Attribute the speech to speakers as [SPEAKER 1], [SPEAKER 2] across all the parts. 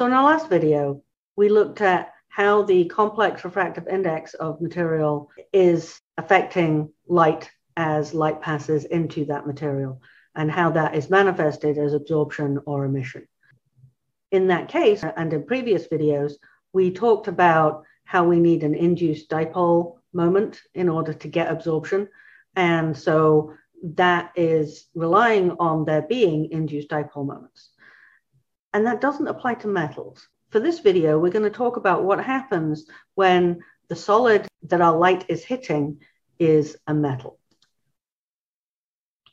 [SPEAKER 1] So in our last video, we looked at how the complex refractive index of material is affecting light as light passes into that material and how that is manifested as absorption or emission. In that case, and in previous videos, we talked about how we need an induced dipole moment in order to get absorption. And so that is relying on there being induced dipole moments. And that doesn't apply to metals. For this video, we're going to talk about what happens when the solid that our light is hitting is a metal.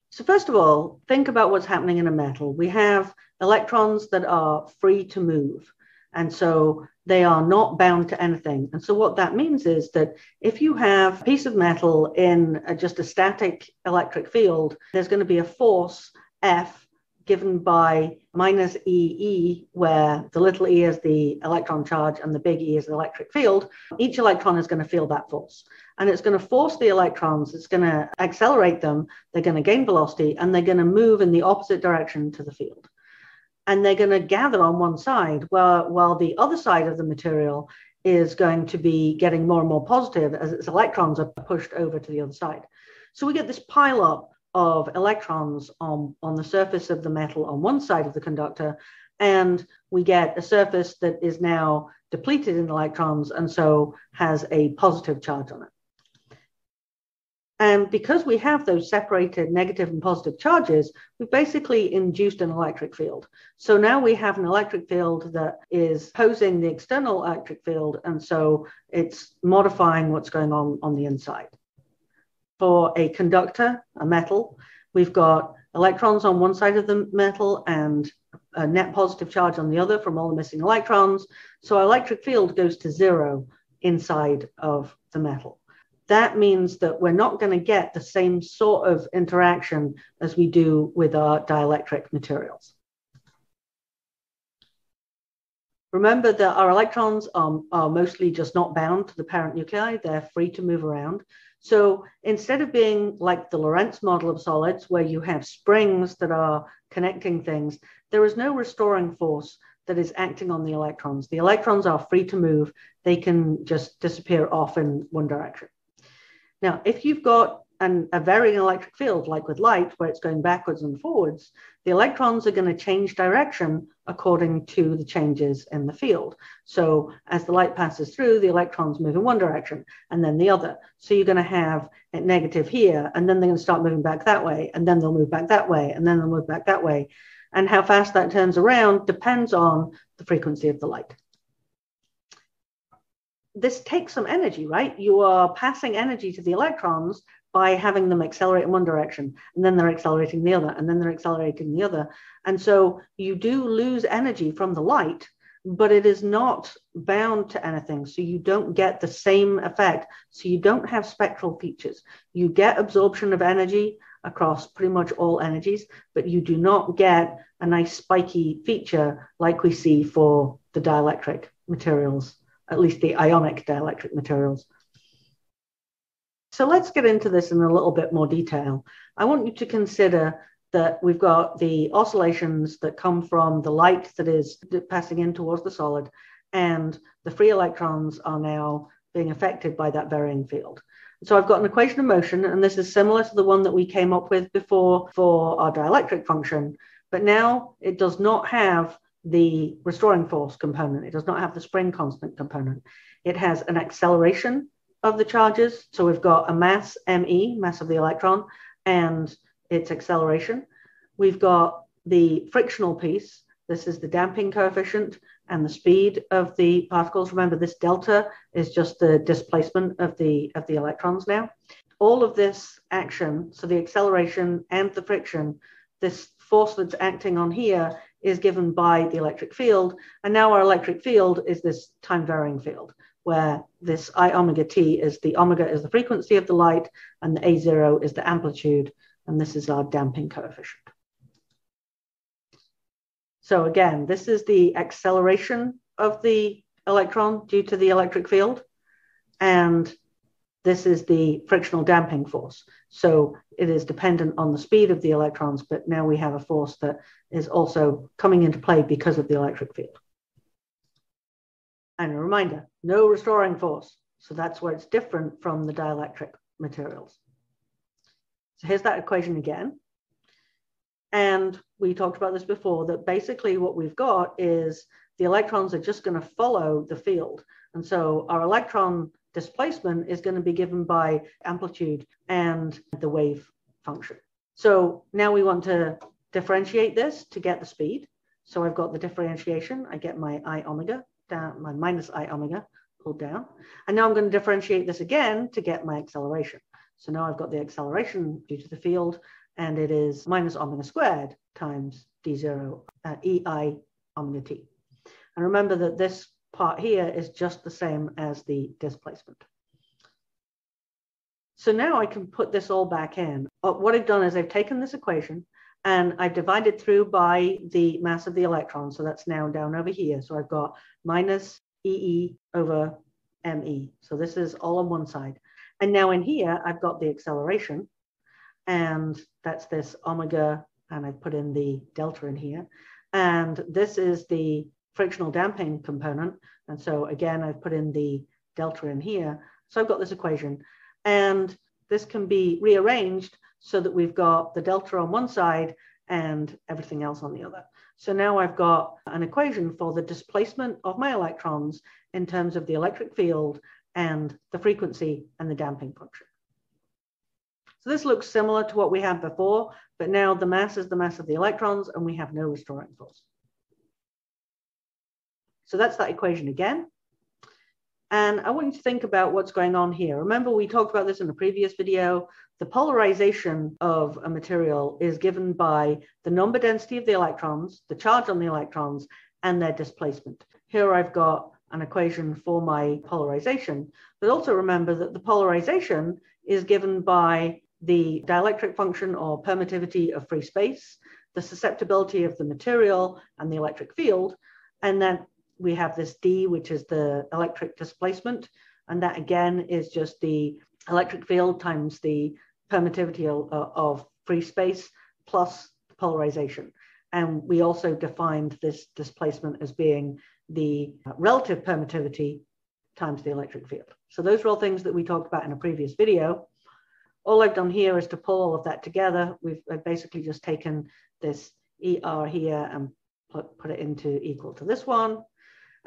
[SPEAKER 1] So first of all, think about what's happening in a metal. We have electrons that are free to move. And so they are not bound to anything. And so what that means is that if you have a piece of metal in a, just a static electric field, there's going to be a force F given by minus EE, where the little e is the electron charge and the big E is the electric field, each electron is going to feel that force. And it's going to force the electrons, it's going to accelerate them, they're going to gain velocity, and they're going to move in the opposite direction to the field and they're going to gather on one side while, while the other side of the material is going to be getting more and more positive as its electrons are pushed over to the other side. So we get this pile up of electrons on, on the surface of the metal on one side of the conductor, and we get a surface that is now depleted in electrons and so has a positive charge on it. And because we have those separated negative and positive charges, we've basically induced an electric field. So now we have an electric field that is posing the external electric field. And so it's modifying what's going on on the inside. For a conductor, a metal, we've got electrons on one side of the metal and a net positive charge on the other from all the missing electrons. So our electric field goes to zero inside of the metal that means that we're not going to get the same sort of interaction as we do with our dielectric materials. Remember that our electrons are, are mostly just not bound to the parent nuclei, they're free to move around. So instead of being like the Lorentz model of solids, where you have springs that are connecting things, there is no restoring force that is acting on the electrons. The electrons are free to move, they can just disappear off in one direction. Now, if you've got an, a varying electric field, like with light, where it's going backwards and forwards, the electrons are going to change direction according to the changes in the field. So as the light passes through, the electrons move in one direction and then the other. So you're going to have it negative here, and then they're going to start moving back that way, and then they'll move back that way, and then they'll move back that way. And how fast that turns around depends on the frequency of the light this takes some energy, right? You are passing energy to the electrons by having them accelerate in one direction, and then they're accelerating the other, and then they're accelerating the other. And so you do lose energy from the light, but it is not bound to anything. So you don't get the same effect. So you don't have spectral features. You get absorption of energy across pretty much all energies, but you do not get a nice spiky feature like we see for the dielectric materials at least the ionic dielectric materials. So let's get into this in a little bit more detail. I want you to consider that we've got the oscillations that come from the light that is passing in towards the solid, and the free electrons are now being affected by that varying field. So I've got an equation of motion, and this is similar to the one that we came up with before for our dielectric function, but now it does not have the restoring force component. It does not have the spring constant component. It has an acceleration of the charges. So we've got a mass me, mass of the electron, and its acceleration. We've got the frictional piece. This is the damping coefficient and the speed of the particles. Remember, this delta is just the displacement of the of the electrons now. All of this action, so the acceleration and the friction, this force that's acting on here is given by the electric field. And now our electric field is this time varying field where this I omega t is the omega is the frequency of the light and the A zero is the amplitude. And this is our damping coefficient. So again, this is the acceleration of the electron due to the electric field. And this is the frictional damping force. So it is dependent on the speed of the electrons, but now we have a force that is also coming into play because of the electric field. And a reminder, no restoring force. So that's where it's different from the dielectric materials. So here's that equation again. And we talked about this before, that basically what we've got is the electrons are just going to follow the field. And so our electron displacement is going to be given by amplitude and the wave function. So now we want to differentiate this to get the speed. So I've got the differentiation. I get my I omega down, my minus I omega pulled down. And now I'm going to differentiate this again to get my acceleration. So now I've got the acceleration due to the field, and it is minus omega squared times d0 uh, ei omega t. And remember that this part here is just the same as the displacement. So now I can put this all back in. What I've done is I've taken this equation and I've divided through by the mass of the electron. So that's now down over here. So I've got minus EE over ME. So this is all on one side. And now in here, I've got the acceleration and that's this omega, and I've put in the delta in here. And this is the frictional damping component. And so again, I've put in the delta in here. So I've got this equation. And this can be rearranged so that we've got the delta on one side and everything else on the other. So now I've got an equation for the displacement of my electrons in terms of the electric field and the frequency and the damping function. So this looks similar to what we had before, but now the mass is the mass of the electrons and we have no restoring force. So that's that equation again. And I want you to think about what's going on here. Remember, we talked about this in a previous video. The polarization of a material is given by the number density of the electrons, the charge on the electrons, and their displacement. Here I've got an equation for my polarization, but also remember that the polarization is given by the dielectric function or permittivity of free space, the susceptibility of the material and the electric field, and then we have this D, which is the electric displacement. And that again is just the electric field times the permittivity of, of free space plus polarization. And we also defined this displacement as being the relative permittivity times the electric field. So those are all things that we talked about in a previous video. All I've done here is to pull all of that together. We've basically just taken this ER here and put, put it into equal to this one.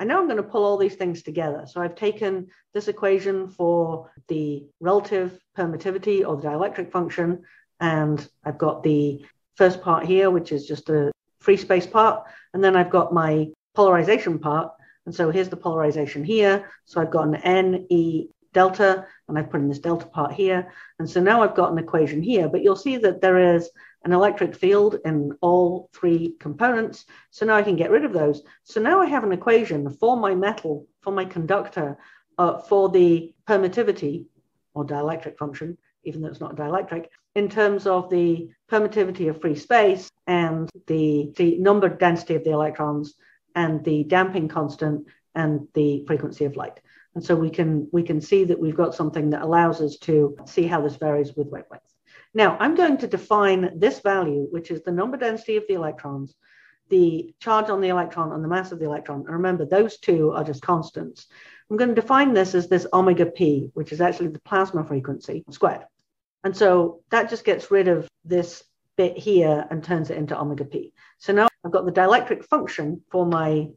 [SPEAKER 1] And now I'm going to pull all these things together. So I've taken this equation for the relative permittivity or the dielectric function, and I've got the first part here, which is just a free space part. And then I've got my polarization part. And so here's the polarization here. So I've got an N E delta, and I've put in this delta part here. And so now I've got an equation here, but you'll see that there is an electric field in all three components. So now I can get rid of those. So now I have an equation for my metal, for my conductor, uh, for the permittivity or dielectric function, even though it's not dielectric, in terms of the permittivity of free space and the, the number density of the electrons and the damping constant and the frequency of light. And so we can we can see that we've got something that allows us to see how this varies with wavelength. Now I'm going to define this value, which is the number density of the electrons, the charge on the electron and the mass of the electron. And remember, those two are just constants. I'm going to define this as this omega p, which is actually the plasma frequency squared. And so that just gets rid of this bit here and turns it into omega p. So now I've got the dielectric function for my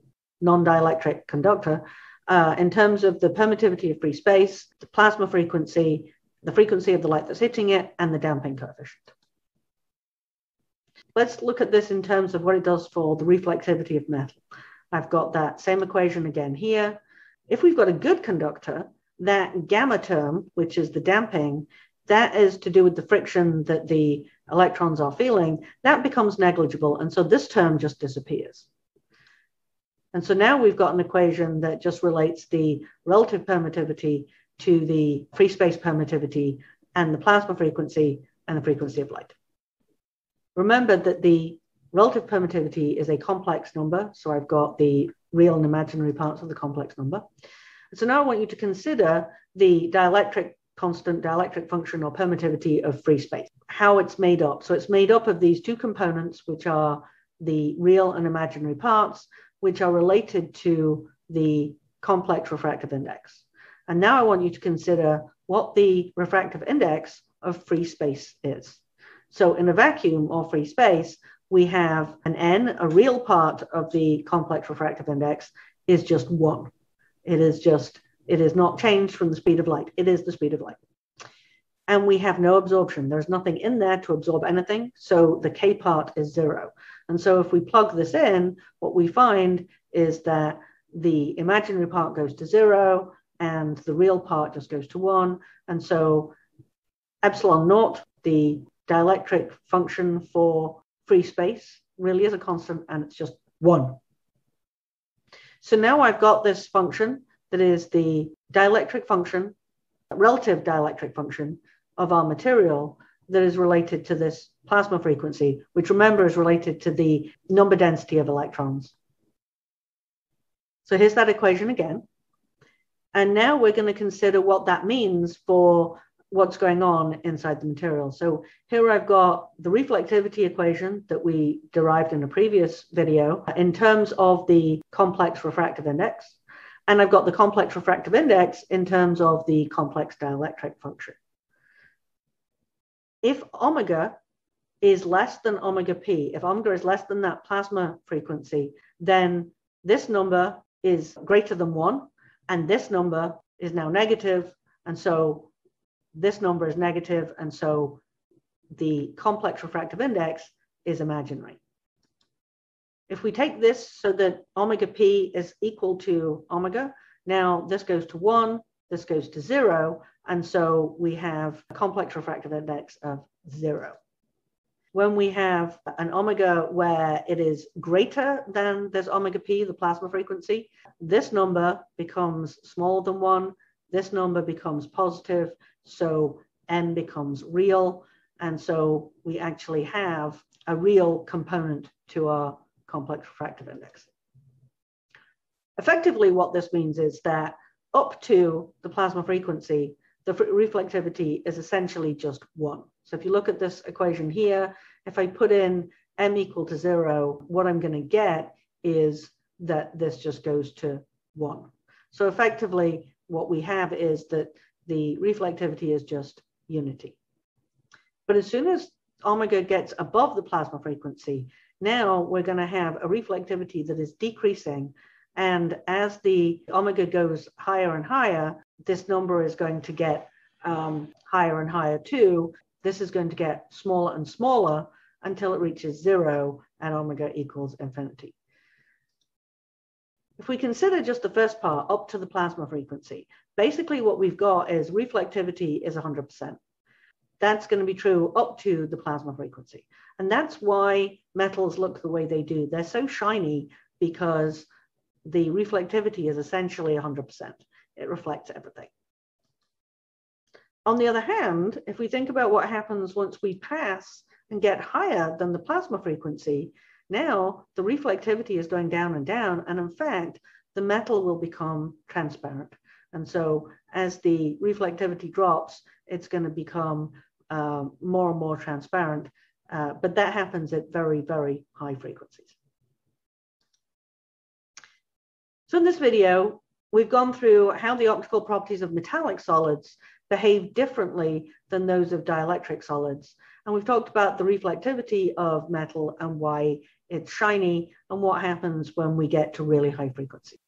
[SPEAKER 1] non-dielectric conductor uh, in terms of the permittivity of free space, the plasma frequency, the frequency of the light that's hitting it, and the damping coefficient. Let's look at this in terms of what it does for the reflectivity of metal. I've got that same equation again here. If we've got a good conductor, that gamma term, which is the damping, that is to do with the friction that the electrons are feeling, that becomes negligible. And so this term just disappears. And so now we've got an equation that just relates the relative permittivity to the free space permittivity and the plasma frequency and the frequency of light. Remember that the relative permittivity is a complex number. So I've got the real and imaginary parts of the complex number. So now I want you to consider the dielectric constant dielectric function or permittivity of free space, how it's made up. So it's made up of these two components, which are the real and imaginary parts, which are related to the complex refractive index. And now I want you to consider what the refractive index of free space is. So in a vacuum or free space, we have an n, a real part of the complex refractive index is just one. It is just, it is not changed from the speed of light. It is the speed of light. And we have no absorption. There's nothing in there to absorb anything. So the k part is zero. And so if we plug this in, what we find is that the imaginary part goes to zero and the real part just goes to one. And so epsilon naught, the dielectric function for free space, really is a constant and it's just one. So now I've got this function that is the dielectric function, relative dielectric function of our material that is related to this plasma frequency, which remember is related to the number density of electrons. So here's that equation again. And now we're going to consider what that means for what's going on inside the material. So here I've got the reflectivity equation that we derived in a previous video in terms of the complex refractive index. And I've got the complex refractive index in terms of the complex dielectric function. If omega is less than omega p, if omega is less than that plasma frequency, then this number is greater than one, and this number is now negative, and so this number is negative, and so the complex refractive index is imaginary. If we take this so that omega p is equal to omega, now this goes to one, this goes to zero, and so we have a complex refractive index of zero. When we have an omega where it is greater than this omega p, the plasma frequency, this number becomes smaller than one, this number becomes positive, so n becomes real. And so we actually have a real component to our complex refractive index. Effectively, what this means is that up to the plasma frequency, the reflectivity is essentially just one. So if you look at this equation here, if I put in m equal to zero, what I'm going to get is that this just goes to one. So effectively, what we have is that the reflectivity is just unity. But as soon as omega gets above the plasma frequency, now we're going to have a reflectivity that is decreasing. And as the omega goes higher and higher, this number is going to get um, higher and higher too. This is going to get smaller and smaller until it reaches zero and omega equals infinity. If we consider just the first part up to the plasma frequency, basically what we've got is reflectivity is 100%. That's going to be true up to the plasma frequency. And that's why metals look the way they do. They're so shiny because the reflectivity is essentially 100%. It reflects everything. On the other hand, if we think about what happens once we pass and get higher than the plasma frequency, now the reflectivity is going down and down. And in fact, the metal will become transparent. And so as the reflectivity drops, it's going to become uh, more and more transparent. Uh, but that happens at very, very high frequencies. So in this video, we've gone through how the optical properties of metallic solids behave differently than those of dielectric solids. And we've talked about the reflectivity of metal and why it's shiny and what happens when we get to really high frequencies.